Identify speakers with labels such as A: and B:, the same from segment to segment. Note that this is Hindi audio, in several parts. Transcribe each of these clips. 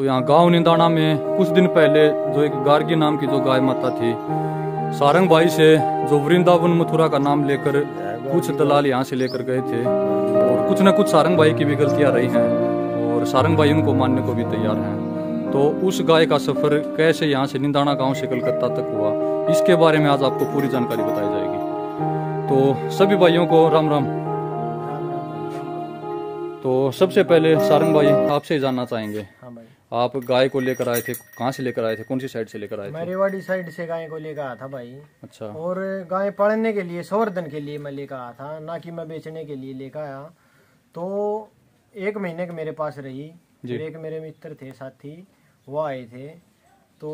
A: तो यहाँ गाँव निंदाना में कुछ दिन पहले जो एक गार्गी नाम की जो गाय माता थी, सारंग भाई से जो वृंदावन मथुरा का नाम लेकर कुछ दलाल यहाँ से लेकर गए थे और कुछ न कुछ सारंग भाई की भी गलतियाँ रही हैं और सारंग भाई उनको मानने को भी तैयार हैं। तो उस गाय का सफ़र कैसे यहाँ से निंदाना गाँव से कलकत्ता तक हुआ, इसके बारे में आज आपको पूरी जानकारी बताई जाएगी। तो सभी भाइयों को राम राम। तो सबसे पहले सारंग भाई आपसे ही जानना चाहेंगे।
B: हाँ
A: आप गाय को लेकर आए थे कहाँ से लेकर आए थे कौन सी साइड से लेकर आए
B: मैं
A: थे?
B: रेवाड़ी साइड से गाय को लेकर आया था भाई।
A: अच्छा।
B: और गाय पालने के लिए संवर्धन के लिए मैं लेकर आया था ना कि मैं बेचने के लिए लेकर आया। तो एक महीने के मेरे पास रही। फिर एक मेरे मित्र थे साथी वो आए थे। तो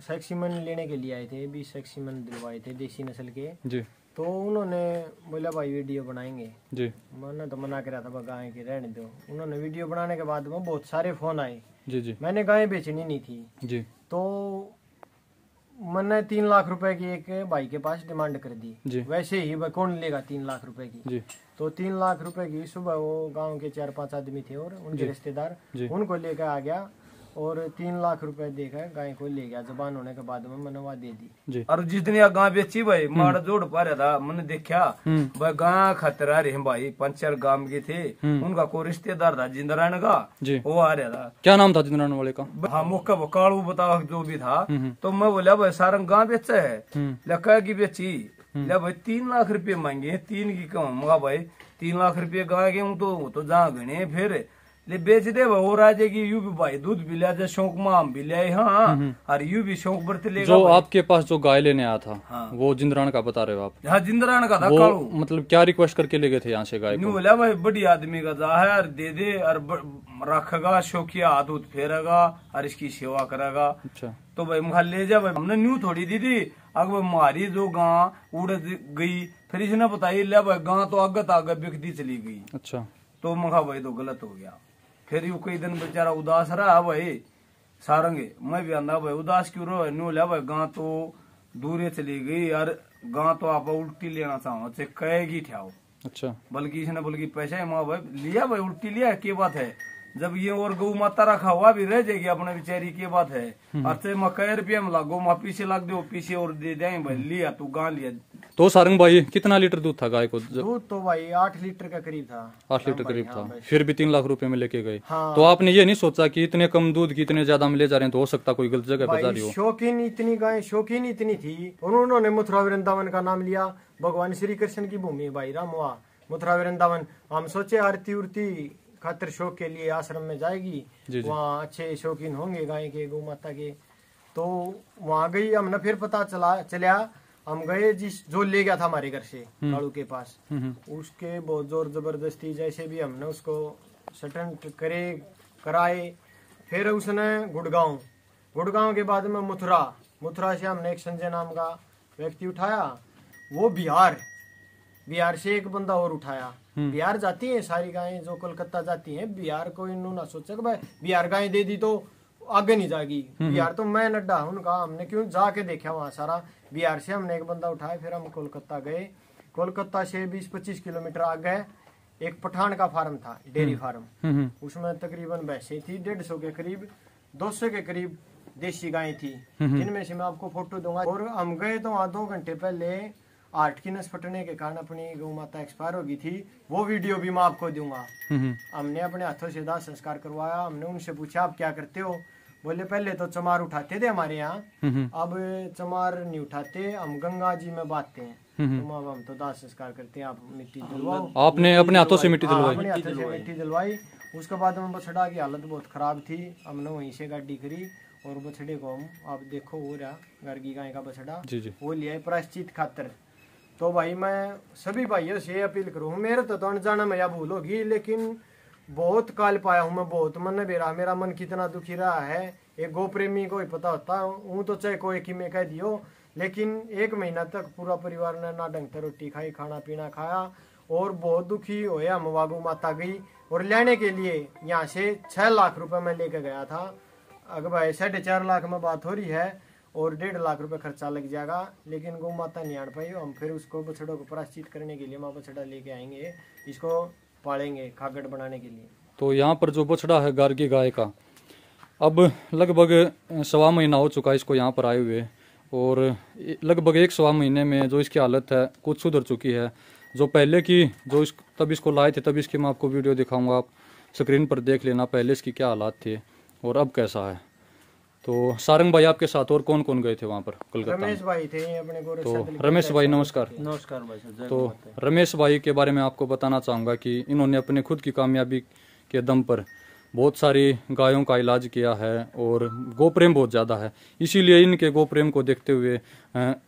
B: सेक्सीमन लेने के लिए आए थे बीस सेक्सीमन दिलवाए थे देसी नस्ल के।
A: जी।
B: तो उन्होंने बोला भाई वीडियो बनाएँगे।
A: जी।
B: मैंने तो मना करा था गाय के रहने दो। उन्होंने वीडियो बनाने के बाद में बहुत सारे फ़ोन आए।
A: जी जी।
B: मैंने गाय बेचनी नहीं थी।
A: जी।
B: तो मैंने तीन लाख रुपए की एक भाई के पास डिमांड कर दी।
A: जी।
B: वैसे ही वह कौन लेगा तीन लाख रुपए की?
A: जी।
B: तो तीन लाख रुपए की सुबह वो गाँव के चार पाँच आदमी थे और उनके रिश्तेदार उनको लेकर आ गया। और तीन लाख रुपए देकर गाय को ले गया जबान होने के बाद में मैंने वहाँ दे दी।
C: और जिस दिन गाय बेची भाई माड़ा जोड़ पा रहा था मैंने देखा
A: हम्म।
C: भाई गाय खतरा रहे भाई पंचर गाँव के थे उनका कोई रिश्तेदार था जिंदरान का वो आ रहा था।
A: क्या नाम था जिंदरान वाले का?
C: हाँ मुक्का वो कालू बताओ जो भी था
A: हम्म
C: तो मैं बोला भाई सारंग गाँव बेचा है
A: हम्म।
C: लका की बेची। ले भाई तीन लाख रुपए मांगे तीन की कम मगा भाई तीन लाख रुपए गाय के हूँ तो तो जहाँ गणे फिर ले बेच दे और आ जाएगी यू भी भाई दूध भी लिया शौक माम भी ले हाँ और यू भी शौक बरत लेगा
A: जो आपके पास जो गाय लेने आया था
C: हाँ।
A: वो जिंदरान का बता रहे हो आप
C: हाँ जिंदरान का था
A: वो मतलब क्या रिक्वेस्ट करके ले गए थे यहाँ से गाय को
C: बोला भाई बड़ी आदमी का जा है और दे दे और रखेगा शौकिया हाथ उत फेरेगा और इसकी सेवा करेगा
A: अच्छा
C: तो भाई मुखा ले जा भाई हमने न्यू थोड़ी दी थी अगर हमारी जो गां उड़ गई फिर इसने बताई ले भाई गां तो आगे आगे बिकती चली गई
A: अच्छा
C: तो मुखा भाई तो गलत हो गया फिर यू कई दिन बेचारा उदास रहा भाई सारंगे। मैं भी आंदा भाई उदास क्यों रहो? न्यू ले भाई गां तो दूरे चली गई और गां तो आप उल्टी लेना चाहो चाहे कहेगी ठ्याओ।
A: अच्छा।
C: बल्कि इसने बल्कि पैसा है माँ भाई लिया भाई उल्टी लिया क्या बात है? जब ये और गौ माता रखा हुआ भी रह जाएगी अपने बेचारी की बात है? और चाहे मैं कई रुपया में लागो माँ पीछे लाग दो पीछे और दे देंगे भाई लिया तू गा लिया।
A: तो सारंग भाई कितना लीटर दूध था गाय को?
B: दूध तो भाई आठ लीटर का करीब था।
A: आठ लीटर करीब था। फिर भी तीन लाख रुपए में लेके गए।
B: हाँ।
A: तो आपने ये नहीं सोचा कि इतने कम दूध की इतने ज़्यादा में ले जा रहे हैं तो हो सकता कोई गलत जगह पे जा रही हो।
B: शौकीन इतनी गाय शौकीन इतनी थी। उन्होंने मथुरा वृंदावन का नाम लिया। भगवान श्री कृष्ण की भूमि भाई राम हुआ। मथुरा वृंदावन हम सोचे आरती उरती खातिर शौक के लिए आश्रम में जाएगी। वहाँ अच्छे शौकीन होंगे गाय के गौ माता के। तो वहाँ गई हमने फिर पता चला चला हम गए जिस जो ले गया था हमारे घर से कालू के पास।
A: हम्म, हम्म,
B: उसके बहुत ज़ोर ज़बरदस्ती जैसे भी हमने उसको सटन करे कराए। फिर उसने गुड़गांव गुड़गांव के बाद में मथुरा। मथुरा से हमने एक संजय नाम का व्यक्ति उठाया। वो बिहार बिहार से एक बंदा और उठाया। बिहार जाती है सारी गायें जो कोलकाता जाती हैं। बिहार को इन्होंने ना सोचा कि भाई बिहार गायें दे दी तो आगे नहीं जाएगी। बिहार तो मैं नड्डा उनका हमने क्यों जाके देखा वहाँ सारा? बिहार से हमने एक बंदा उठाया फिर हम कोलकाता गए। कोलकाता से 20-25 किलोमीटर आगे एक पठान का फार्म था डेयरी फार्म।
A: हम्म, हम्म,
B: उसमें तकरीबन भैंसे थी डेढ़ सौ के करीब दो सौ के करीब देसी गायें थी जिनमें से मैं आपको फ़ोटो दूँगा। और हम गए तो वहाँ दो घंटे पहले आठ की नस फटने के कारण अपनी गौ माता एक्सपायर हो गई थी। वो वीडियो भी मैं आपको दूँगा।
A: हम्म, हम्म,
B: हमने अपने हाथों से दाह संस्कार करवाया हमने उनसे पूछा आप क्या करते हो? बोले पहले तो चमार उठाते थे हमारे यहाँ।
A: हम्म, हम्म,
B: अब चमार नहीं उठाते हम गंगा जी में बांधते हैं।
A: हम्म,
B: तो अब हम तो दाह संस्कार करते हैं आप मिट्टी दिलवाओ।
A: आपने अपने हाथों से मिट्टी
B: हाँ,
A: दिलवाई।
B: अपने हाथों से मिट्टी दिलवाई। उसके बाद में बछड़ा की हालत बहुत खराब थी। हमने वहीं से गाड़ी करी और बछड़े को हम आप देखो हो रहा गर्गी गाय का बछड़ा। वो लिया है प्रायश्चित खातर। तो भाई मैं सभी भाइयों से अपील करूँ मेरे तो, तो अनजाना में या भूल होगी लेकिन बहुत काल पाया हूँ मैं, बहुत। मन बेरा, मेरा मन कितना दुखी रहा है। एक गो प्रेमी को ही पता होता, हूँ तो चाहे कोई की में कह दियो। लेकिन एक महीना तक पूरा परिवार ने ना ढंग से रोटी खाई, खाना पीना खाया और बहुत दुखी होया हम, वागू माता गई और लेने के लिए यहाँ से छह लाख रुपए मैं लेके गया था। अगर भाई, साढ़े चार लाख में बात हो रही है और डेढ़ लाख रुपए खर्चा लग जाएगा। लेकिन गौ माता नहीं आड़ पाई, हम फिर उसको बछड़ों को प्राश्चित करने के लिए माँ बछड़ा लेके आएँगे। इसको पालेंगे खागड़ बनाने के लिए।
A: तो यहाँ पर जो बछड़ा है गार्गी गाय का, अब लगभग सवा महीना हो चुका है इसको यहाँ पर आए हुए और लगभग एक सवा महीने में जो इसकी हालत है, कुछ सुधर चुकी है। जो पहले की, जो इस, तब इसको लाए थे, तब इसकी मैं आपको वीडियो दिखाऊँगा। आप स्क्रीन पर देख लेना पहले इसकी क्या हालात थे और अब कैसा है। तो सारंग भाई आपके साथ और कौन कौन गए थे वहाँ पर कोलकाता में?
B: रमेश भाई थे अपने
A: तो रमेश भाई नमस्कार।
C: नमस्कार भाई
A: तो रमेश भाई के बारे में आपको बताना चाहूँगा कि इन्होंने अपने खुद की कामयाबी के दम पर बहुत सारी गायों का इलाज किया है और गो प्रेम बहुत ज़्यादा है। इसीलिए इनके गो प्रेम को देखते हुए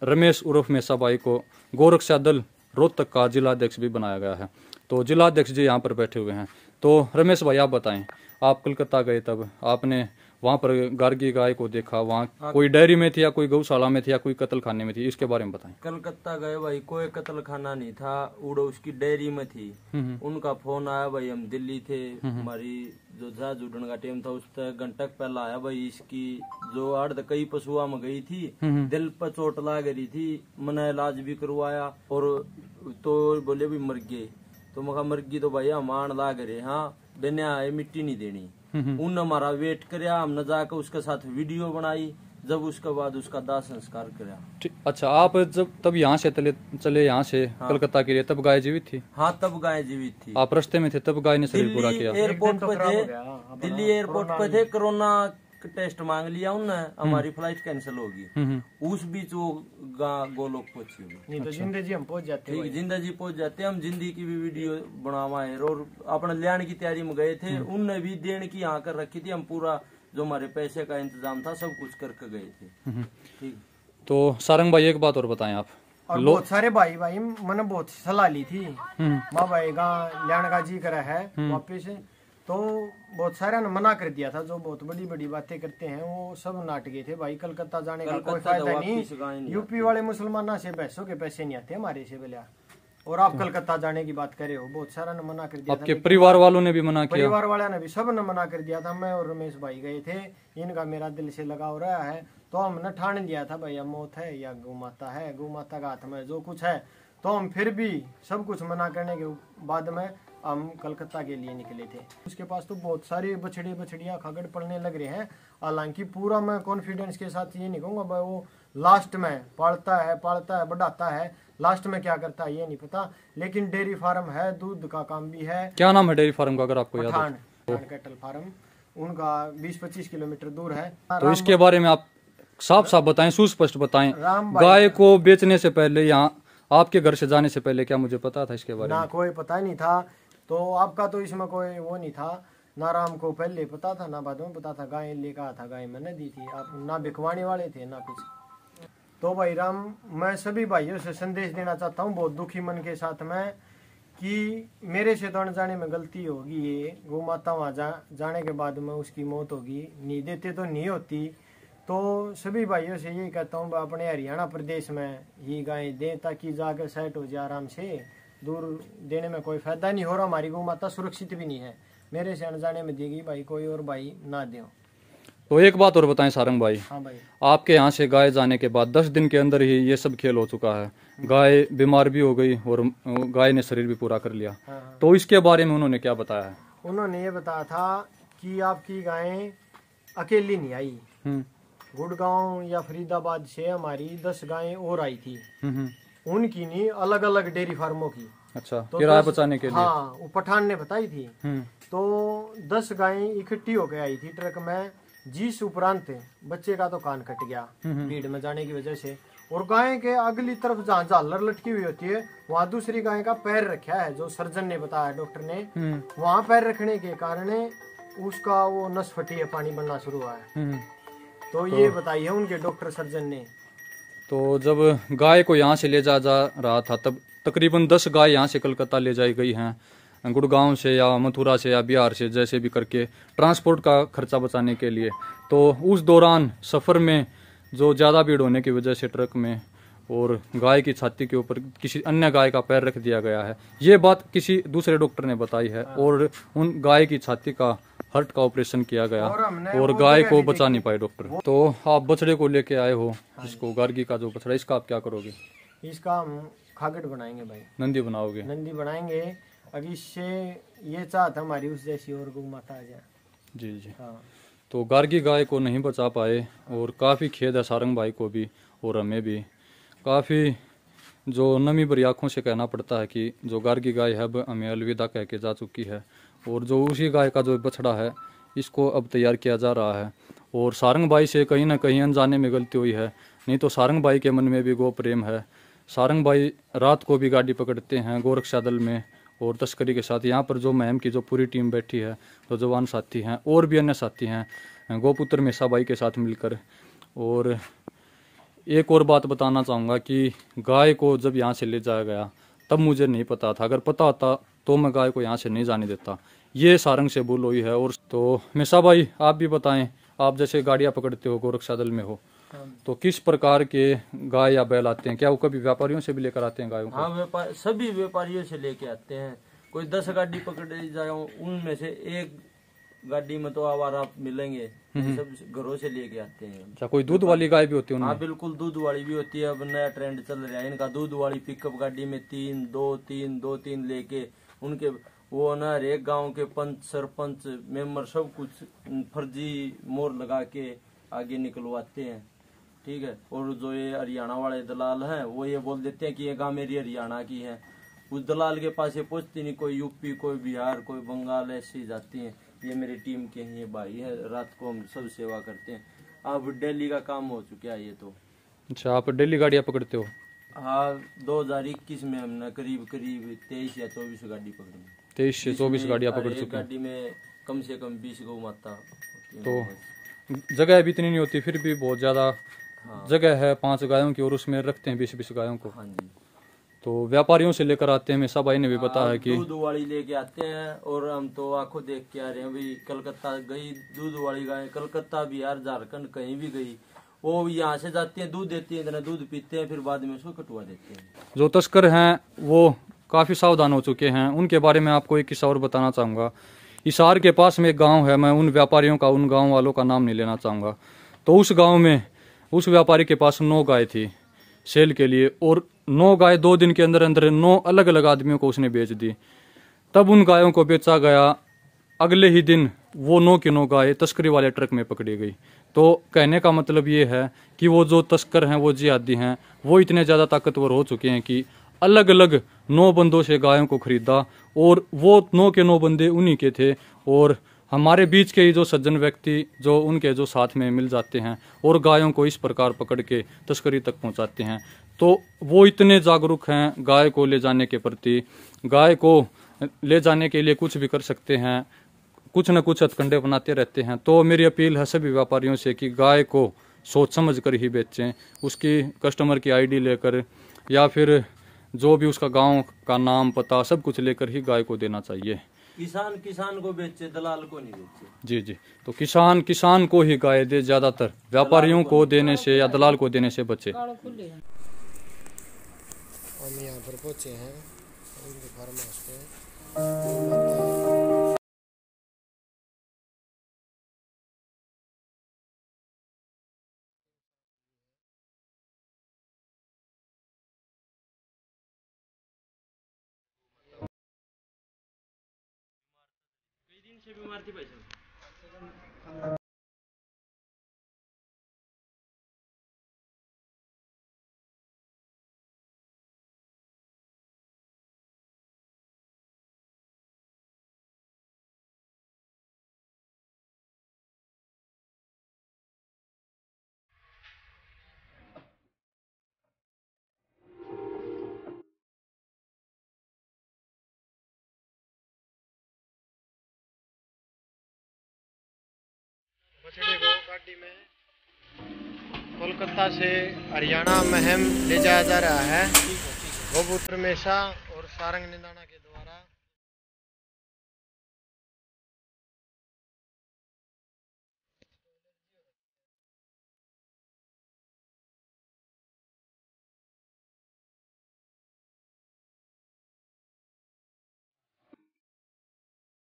A: रमेश उर्फ़ मेसा भाई को गोरक्षा दल रोहतक का जिलाध्यक्ष भी बनाया गया है। तो जिलाध्यक्ष जी यहाँ पर बैठे हुए हैं। तो रमेश भाई आप बताएँ आप कलकत्ता गए तब आपने वहाँ पर गार्गी गाय को देखा वहाँ कोई डेयरी में थी या कोई गौशाला में थी या कोई कत्ल खाने में थी इसके बारे में बताएँ।
D: कलकत्ता गए भाई कोई कत्ल खाना नहीं था उड़ो उसकी डेयरी में थी।
A: हम्म,
D: उनका फ़ोन आया भाई हम दिल्ली थे हमारी जो जहाज़ उड़ने का टाइम था उस तक घंटक पहला आया भाई इसकी जो अर्ध कई पशुआ में गई थी
A: हम्म,
D: दिल पर चोट लाग रही थी मैंने इलाज भी करवाया और तो बोले भी मर गए। तो मैं कहा मर गई तो भाई हम आण लाग रहे हाँ बिना आए मिट्टी नहीं देनी।
A: हम्म,
D: उन हमारा वेट करया हमने जाकर उसके साथ वीडियो बनाई जब उसके बाद उसका दाह संस्कार करया।
A: अच्छा आप जब तब यहाँ से चले चले यहाँ से हाँ। कलकत्ता के लिए तब गाय जीवित थी?
D: हाँ तब गाय जीवित थी।
A: आप रस्ते में थे तब गाय ने शरीर पूरा किया।
D: एयरपोर्ट
B: तो
D: पे थे दिल्ली एयरपोर्ट पे थे कोरोना टेस्ट मांग लिया उनने हमारी फ़्लाइट कैंसिल होगी।
A: हम्म, हम्म।
D: उस बीच वो गा- गोलोक पहुँची हुई
B: नहीं तो ज़िंदगी हम पहुँच जाते
D: ठीक ज़िंदा जी पहुँच जाते हैं हम ज़िंदगी की भी वीडियो बनावा है और अपने लियान की तैयारी में गए थे उनने भी देने की यहाँ कर रखी थी। हम पूरा जो हमारे पैसे का इंतज़ाम था सब कुछ करके गए थे।
A: हम्म।
D: ठीक।
A: तो सारंग भाई एक बात और बताएँ आप।
B: और बहुत सारे भाई भाई मैंने बहुत सलाह ली थी।
A: हम्म,
B: माँ भाई का लियान का जी करा है वापिस तो बहुत सारे ने मना कर दिया था जो बहुत बड़ी बड़ी बातें करते हैं वो सब नाट गए थे भाई। कलकत्ता जाने का कोई
D: तो
B: फ़ायदा नहीं।
D: नहीं
B: यूपी वाले मुसलमाना से पैसों के पैसे नहीं आते हमारे से बोलिया और आप कलकत्ता जाने की बात करे हो बहुत सारा ने मना कर दिया
A: आपके परिवार वालों ने भी मना किया।
B: परिवार वाले ने भी सबने मना कर दिया था। मैं और रमेश भाई गए थे इनका मेरा दिल से लगाव रहा है। तो हमने ठान लिया था भैया मौत है या गौ माता है गौ माता का हाथ में जो कुछ है। तो हम फिर भी सब कुछ मना करने के बाद में हम कलकत्ता के लिए निकले थे। उसके पास तो बहुत सारे बछड़ी बछड़ियाँ खगड़ पड़ने लग रहे हैं। हालाँकि पूरा मैं कॉन्फिडेंस के साथ ये नहीं कहूँगा भाई वो लास्ट में पालता है पालता है बढ़ाता है। लास्ट में क्या करता है ये नहीं पता लेकिन डेयरी फार्म है दूध का काम भी है।
A: क्या नाम है डेयरी फार्म का अगर आपको
B: पठान कैटल फार्म उनका 20-25 किलोमीटर दूर है।
A: तो इसके बारे में आप साफ़ साफ़ बताएँ सुस्पष्ट बताएँ। गाय को बेचने से पहले यहाँ आपके घर से जाने से पहले क्या मुझे पता था इसके बारे
B: ना
A: में
B: कोई पता नहीं था। तो आपका तो इसमें कोई वो नहीं था ना राम को पहले पता था ना बाद में पता था गाय ले कहा था गाय मैंने दी थी। आप ना बिकवाने वाले थे ना कुछ। तो भाई राम मैं सभी भाइयों से संदेश देना चाहता हूँ बहुत दुखी मन के साथ में कि मेरे से तो अनजाने में गलती होगी ये। गौ माता वहाँ जा, जाने के बाद में उसकी मौत होगी। नहीं देते तो नहीं होती। तो सभी भाइयों से यही कहता हूँ अपने हरियाणा प्रदेश में ये गाय दें ताकि जाकर सेट हो जाए आराम से। दूर देने में कोई फ़ायदा नहीं हो रहा हमारी गौ माता सुरक्षित भी नहीं है। मेरे से अनजाने में दी गई भाई कोई और भाई ना दो।
A: तो एक बात और बताएँ सारंग भाई।
B: हाँ भाई।
A: आपके यहाँ से गाय जाने के बाद दस दिन के अंदर ही ये सब खेल हो चुका है। गाय बीमार भी हो गई और गाय ने शरीर भी पूरा कर लिया।
B: हाँ हाँ।
A: तो इसके बारे में उन्होंने क्या बताया? है
B: उन्होंने ये बताया था कि आपकी गायें अकेली नहीं आई।
A: हम्म,
B: गुड़गांव या फरीदाबाद से हमारी दस गायें और आई थी।
A: हम्म, हम्म।
B: उनकी नहीं अलग अलग डेयरी फार्मों की।
A: अच्छा
B: तो
A: किराया बचाने के लिए।
B: हाँ वो पठान ने बताई थी।
A: हम्म,
B: तो दस गायें इकट्ठी होकर आई थी ट्रक में जिस उपरांत बच्चे का तो कान कट गया भीड़ में जाने की वजह से। और गाय के अगली तरफ़ जहाँ झालर लटकी हुई होती है वहाँ दूसरी गाय का पैर रखा है जो सर्जन ने बताया डॉक्टर ने।
A: हम्म,
B: वहाँ पैर रखने के कारण उसका वो नस फटी है पानी बनना शुरू हुआ है।
A: हम्म।
B: तो ये बताई है उनके डॉक्टर सर्जन ने।
A: तो जब गाय को यहाँ से ले जा जा रहा था, तब तकरीबन दस गाय यहाँ से कलकत्ता ले जाई गई हैं। गुड़गांव से या मथुरा से या बिहार से, जैसे भी करके ट्रांसपोर्ट का खर्चा बचाने के लिए। तो उस दौरान सफ़र में जो ज़्यादा भीड़ होने की वजह से ट्रक में और गाय की छाती के ऊपर किसी अन्य गाय का पैर रख दिया गया है। ये बात किसी दूसरे डॉक्टर ने बताई है और उन गाय की छाती का हर्ट का ऑपरेशन किया गया
B: और
A: और गाय को बचा नहीं पाए डॉक्टर। तो आप बछड़े को लेके आए हो जिसको गार्गी का जो बछड़ा इसका आप क्या करोगे?
B: इसका हम खागट बनाएँगे भाई।
A: नंदी बनाओगे?
B: नंदी बनाएँगे। अब इससे ये चाहत हमारी उस जैसी और गौ माता आ जाए।
A: जी जी।
B: हाँ।
A: तो गार्गी गाय को नहीं बचा पाए और काफ़ी खेद है सारंग भाई को भी और हमें भी। काफ़ी जो नमी भरी आँखों से कहना पड़ता है कि जो गार्गी गाय है, अब हमें अलविदा कह के जा चुकी है और जो उसी गाय का जो बछड़ा है, इसको अब तैयार किया जा रहा है। और सारंग भाई से कहीं ना कहीं अनजाने में गलती हुई है, नहीं तो सारंग भाई के मन में भी गो प्रेम है। सारंग भाई रात को भी गाड़ी पकड़ते हैं गोरक्षा दल में और तस्करी के साथ। यहाँ पर जो महम की जो पूरी टीम बैठी है तो जवान साथी हैं और भी अन्य साथी हैं, गोपुत्र मेसा भाई के साथ मिलकर। और एक और बात बताना चाहूँगा कि गाय को जब यहाँ से ले जाया गया, तब मुझे नहीं पता था। अगर पता होता तो मैं गाय को यहाँ से नहीं जाने देता। ये सारंग से भूल हुई है और तो मेसा भाई, आप भी बताएँ, आप जैसे गाड़ियाँ पकड़ते हो गोरक्षा दल में हो तो किस प्रकार के गाय या बैल आते हैं? क्या वो कभी व्यापारियों से भी लेकर आते हैं गायों को?
D: हाँ व्यापार, सभी व्यापारियों से लेके आते हैं। कोई दस गाड़ी पकड़े जाओ उनमें से एक गाड़ी में तो आवारा मिलेंगे। सब घरों से लेके आते हैं।
A: अच्छा कोई दूध वाली गाय भी होती है
D: हाँ बिल्कुल दूध वाली भी होती है। अब नया ट्रेंड चल रहा है। इनका दूध वाली पिकअप गाड़ी में तीन दो तीन दो तीन लेके उनके वो ना हर एक गाँव के पंच सरपंच मेंबर सब कुछ फर्जी मोर लगा के आगे निकलवाते हैं। ठीक है? और जो ये हरियाणा वाले दलाल हैं वो ये बोल देते हैं कि ये गाँव मेरी हरियाणा की है। उस दलाल के पास ये पहुँचती नहीं कोई यूपी कोई बिहार कोई बंगाल ऐसी जाती हैं। ये मेरी टीम के हैं ये भाई है रात को हम सब सेवा करते हैं। अब दिल्ली का काम हो चुका है ये तो।
A: अच्छा आप डेली गाड़ियाँ पकड़ते हो?
D: हाँ 2021 में हमने करीब करीब तेईस या चौबीस गाड़ी पकड़ी।
A: तेईस से चौबीस गाड़ियाँ पकड़ चुके
D: गाड़ी में कम से कम बीस गौ माता
A: तो जगह भी इतनी नहीं होती फिर भी बहुत ज़्यादा
D: हाँ।
A: जगह है पाँच गायों की और उसमें रखते हैं बीस बीस गायों को।
D: हाँ जी।
A: तो व्यापारियों से लेकर आते हैं मेसा भाई ने भी बताया है कि
D: दूध वाली लेके आते हैं और हम तो आँखों देख के आ रहे हैं भाई कलकत्ता गई दूध वाली गाय कलकत्ता बिहार झारखंड कहीं भी गई वो यहाँ से जाती है दूध देती है इतना दूध पीते हैं फिर बाद में उसको कटवा देते हैं।
A: जो तस्कर हैं वो काफ़ी सावधान हो चुके हैं। उनके बारे में आपको एक किस्सा और बताना चाहूँगा। इसार के पास में एक गाँव है मैं उन व्यापारियों का उन गाँव वालों का नाम नहीं लेना चाहूँगा। तो उस गाँव में उस व्यापारी के पास नौ गाय थी। सेल के लिए और नौ गाय दो दिन के अंदर अंदर नौ अलग अलग आदमियों को उसने बेच दी। तब उन गायों को बेचा गया। अगले ही दिन वो नौ की नौ गाय तस्करी वाले ट्रक में पकड़ी गई। तो कहने का मतलब ये है कि वो जो तस्कर हैं, वो जियादी हैं, वो इतने ज़्यादा ताकतवर हो चुके हैं कि अलग अलग नौ बंदों से गायों को खरीदा और वो नौ के नौ बंदे उन्हीं के थे और हमारे बीच के ही जो सज्जन व्यक्ति, जो उनके जो साथ में मिल जाते हैं और गायों को इस प्रकार पकड़ के तस्करी तक पहुंचाते हैं तो वो इतने जागरूक हैं गाय को ले जाने के प्रति। गाय को ले जाने के लिए कुछ भी कर सकते हैं, कुछ न कुछ हथकंडे बनाते रहते हैं। तो मेरी अपील है सभी व्यापारियों से कि गाय को सोच समझ कर ही बेचें, उसकी कस्टमर की आईडी लेकर या फिर जो भी उसका गाँव का नाम, पता, सब कुछ लेकर ही गाय को देना चाहिए।
D: किसान किसान को बेचे दलाल को नहीं बेचे।
A: जी जी। तो किसान किसान को ही गाय दे ज़्यादातर। व्यापारियों को देने से या दलाल को देने से बचे।
B: हम यहाँ पर पहुँचे हैं उनके फार्म हाउस पे गाड़ी में। कोलकाता से हरियाणा महम ले जाया जा रहा है। गोबूत्र मेसा और सारंग निंदाना के